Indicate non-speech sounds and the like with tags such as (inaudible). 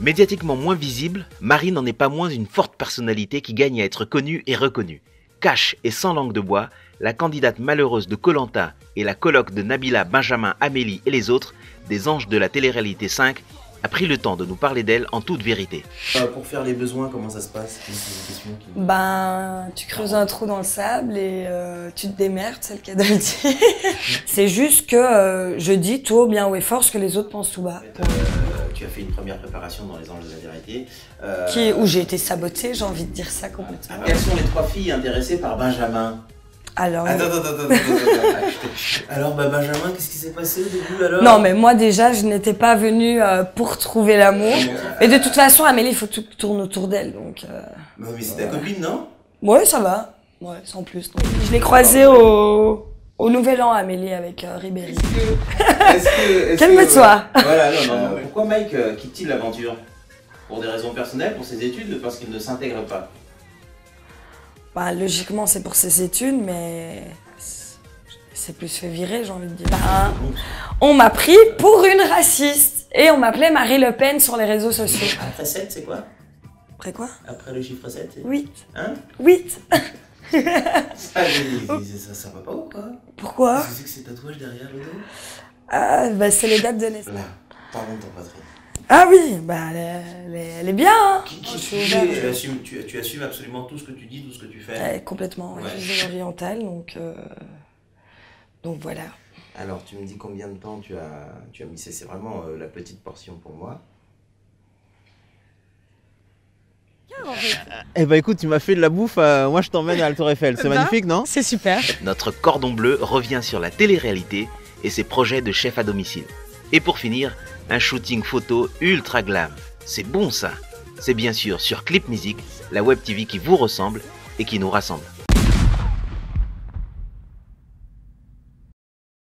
Médiatiquement moins visible, Marie n'en est pas moins une forte personnalité qui gagne à être connue et reconnue. Cache et sans langue de bois, la candidate malheureuse de Colanta et la colloque de Nabila, Benjamin, Amélie et les autres, des anges de la télé-réalité 5, a pris le temps de nous parler d'elle en toute vérité. Euh, pour faire les besoins, comment ça se passe? C'est une question qui- Ben, tu creuses un trou dans le sable et euh, tu te démerdes, c'est le cas de le dire. (laughs) c'est juste que euh, je dis tout haut, bien haut et fort ce que les autres pensent tout bas. Tu as fait une première préparation dans les anges de la vérité. Euh, Qui, où j'ai été sabotée, j'ai envie de dire ça complètement. Quelles sont les trois filles intéressées par Benjamin? Alors, Attends, attends, attends, attends, attends, attends. Alors, bah, Benjamin, qu'est-ce qui s'est passé au début alors? Non, mais moi déjà, je n'étais pas venue euh, pour trouver l'amour. Et de toute façon, Amélie, il faut que tout tourne autour d'elle, donc. Euh... Bah, mais c'est ta copine, non? Ouais, ça va. Ouais, sans plus. Je l'ai croisée au, au Nouvel An, Amélie, avec euh, Ribéry. Est-ce que. (laughs) est-ce Calme-toi. Voilà, non, non, (laughs) non. Pourquoi Mike euh, quitte-t-il l'aventure? Pour des raisons personnelles, pour ses études, parce qu'il ne s'intègre pas Bah, logiquement, c'est pour ses études, mais c'est plus fait virer, j'ai envie de dire. Bah, on m'a pris pour une raciste et on m'appelait Marie Le Pen sur les réseaux sociaux. Après 7, c'est quoi? Après quoi? Après le chiffre 7 c'est... 8. Hein? 8. Ça, (laughs) ça, ça va pas ou quoi? Pourquoi? C'est que ces tatouages derrière le dos? Ah, bah, C'est les dates de naissance. Là, parlons de ton patrie. Ah oui, bah, elle est, elle est- elle est bien. Hein Qui, Je qui suis tu assumes, tu, tu assumes absolument tout ce que tu dis, tout ce que tu fais. Ouais, complètement. ouais, Ouais. Je suis orientale, donc, euh, donc voilà. Alors, tu me dis combien de temps tu as, tu as mis C'est c'est vraiment euh, la petite portion pour moi. (laughs) Eh bah écoute, tu m'as fait de la bouffe, euh, moi je t'emmène à la Tour Eiffel, c'est Bah. magnifique non? C'est super. Notre cordon bleu revient sur la télé-réalité et ses projets de chef à domicile. Et pour finir, un shooting photo ultra glam. C'est bon ça C'est bien sûr sur Clip Music, la web TV qui vous ressemble et qui nous rassemble.